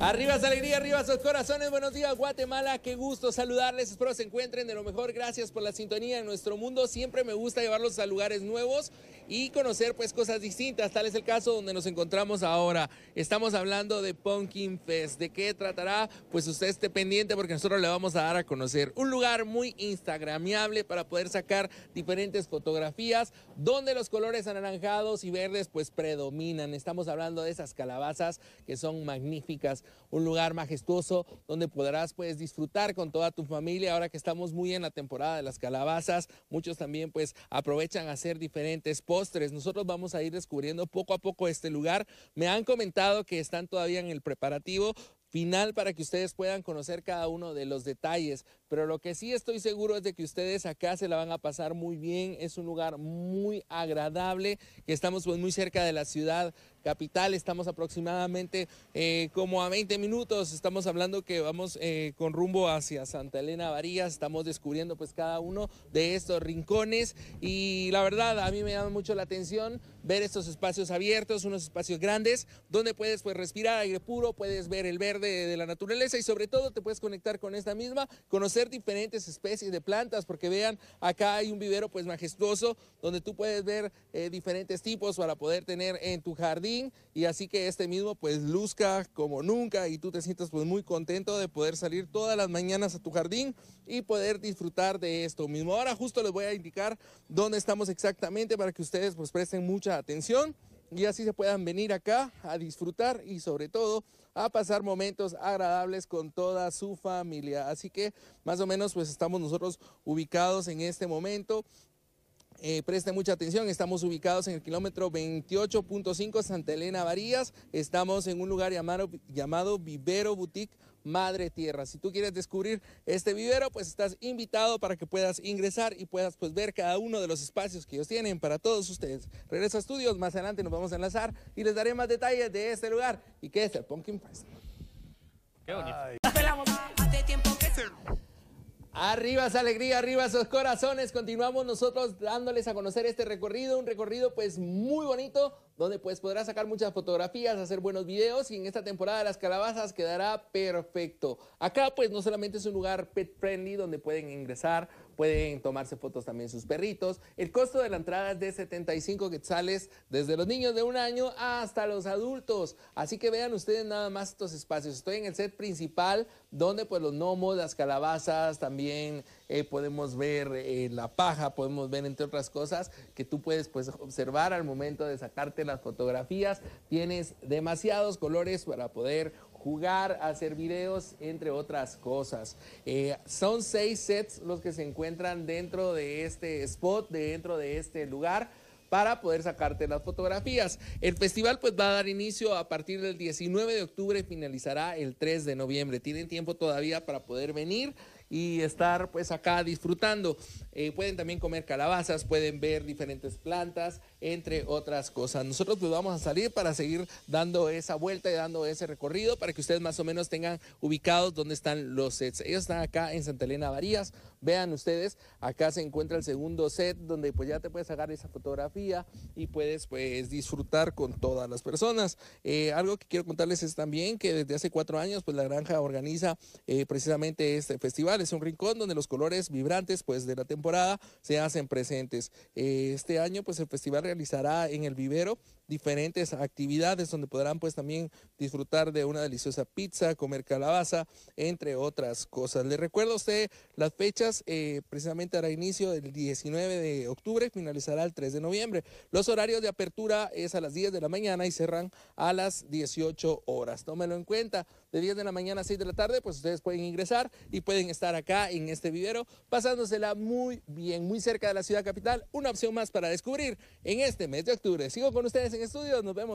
Arriba esa alegría, arriba sus corazones. Buenos días, Guatemala. Qué gusto saludarles. Espero se encuentren de lo mejor. Gracias por la sintonía en nuestro mundo. Siempre me gusta llevarlos a lugares nuevos y conocer pues cosas distintas. Tal es el caso donde nos encontramos ahora. Estamos hablando de Pumpkin Fest. ¿De qué tratará? Pues usted esté pendiente porque nosotros le vamos a dar a conocer un lugar muy instagramiable para poder sacar diferentes fotografías donde los colores anaranjados y verdes pues predominan. Estamos hablando de esas calabazas que son magníficas un lugar majestuoso donde podrás pues disfrutar con toda tu familia. Ahora que estamos muy en la temporada de las calabazas, muchos también pues aprovechan a hacer diferentes Nosotros vamos a ir descubriendo poco a poco este lugar. Me han comentado que están todavía en el preparativo final para que ustedes puedan conocer cada uno de los detalles. Pero lo que sí estoy seguro es de que ustedes acá se la van a pasar muy bien. Es un lugar muy agradable, que estamos pues muy cerca de la ciudad capital. Estamos aproximadamente eh, como a 20 minutos. Estamos hablando que vamos eh, con rumbo hacia Santa Elena Varías. Estamos descubriendo pues cada uno de estos rincones y la verdad a mí me llama mucho la atención ver estos espacios abiertos, unos espacios grandes donde puedes pues respirar aire puro, puedes ver el verde de la naturaleza y sobre todo te puedes conectar con esta misma, conocer diferentes especies de plantas, porque vean, acá hay un vivero pues majestuoso, donde tú puedes ver eh, diferentes tipos para poder tener en tu jardín, y así que este mismo pues luzca como nunca, y tú te sientas pues muy contento de poder salir todas las mañanas a tu jardín y poder disfrutar de esto mismo. Ahora justo les voy a indicar dónde estamos exactamente para que ustedes pues presten mucha atención y así se puedan venir acá a disfrutar y sobre todo a pasar momentos agradables con toda su familia. Así que más o menos pues estamos nosotros ubicados en este momento. Eh, preste mucha atención, estamos ubicados en el kilómetro 28.5 Santa Elena Varías, estamos en un lugar llamado, llamado Vivero Boutique Madre Tierra. Si tú quieres descubrir este vivero, pues estás invitado para que puedas ingresar y puedas pues ver cada uno de los espacios que ellos tienen para todos ustedes. Regreso a estudios, más adelante nos vamos a enlazar y les daré más detalles de este lugar y que es el Pumpkin Fest. Qué bonito. Arriba esa alegría, arriba esos corazones. Continuamos nosotros dándoles a conocer este recorrido, un recorrido pues muy bonito, donde pues podrás sacar muchas fotografías, hacer buenos videos y en esta temporada de las calabazas quedará perfecto. Acá pues no solamente es un lugar pet friendly donde pueden ingresar, pueden tomarse fotos también sus perritos. El costo de la entrada es de 75 quetzales desde los niños de un año hasta los adultos. Así que vean ustedes nada más estos espacios. Estoy en el set principal donde pues los gnomos, las calabazas, también eh, podemos ver eh, la paja, podemos ver entre otras cosas que tú puedes pues observar al momento de sacarte las fotografías. Tienes demasiados colores para poder jugar, hacer videos, entre otras cosas. Eh, son seis sets los que se encuentran dentro de este spot, dentro de este lugar para poder sacarte las fotografías. El festival pues va a dar inicio a partir del 19 de octubre y finalizará el 3 de noviembre. Tienen tiempo todavía para poder venir y estar pues acá disfrutando. Eh, pueden también comer calabazas, pueden ver diferentes plantas, entre otras cosas. Nosotros pues vamos a salir para seguir dando esa vuelta y dando ese recorrido para que ustedes más o menos tengan ubicados dónde están los sets. Ellos están acá en Santa Elena Varías. Vean ustedes, acá se encuentra el segundo set donde pues ya te puedes sacar esa fotografía y puedes pues disfrutar con todas las personas. Eh, algo que quiero contarles es también que desde hace cuatro años pues la granja organiza eh, precisamente este festival es un rincón donde los colores vibrantes pues de la temporada se hacen presentes. Este año pues el festival realizará en el vivero diferentes actividades donde podrán pues también disfrutar de una deliciosa pizza, comer calabaza, entre otras cosas. Le recuerdo a usted las fechas, eh, precisamente hará inicio el 19 de octubre, finalizará el 3 de noviembre. Los horarios de apertura es a las 10 de la mañana y cerran a las 18 horas. Tómelo en cuenta, de 10 de la mañana a 6 de la tarde, pues ustedes pueden ingresar y pueden estar acá en este vivero, pasándosela muy bien, muy cerca de la ciudad capital. Una opción más para descubrir en este mes de octubre. Sigo con ustedes en estudios, nos vemos.